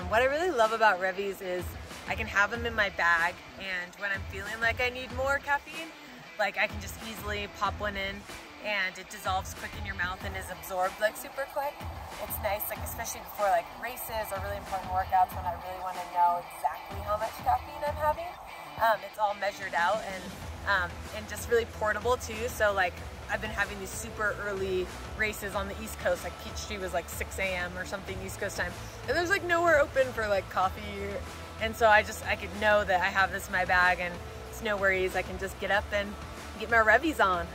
Um, what I really love about Revvies is I can have them in my bag and when I'm feeling like I need more caffeine, like I can just easily pop one in and it dissolves quick in your mouth and is absorbed like super quick. It's nice, like especially before like races or really important workouts when I really want to know exactly how much caffeine I'm having. Um, it's all measured out and um, and just really portable too. So like I've been having these super early races on the East Coast, like Peachtree was like 6 a.m. or something East Coast time, and there's like nowhere open for like coffee, and so I just I could know that I have this in my bag and it's no worries. I can just get up and get my Revvies on.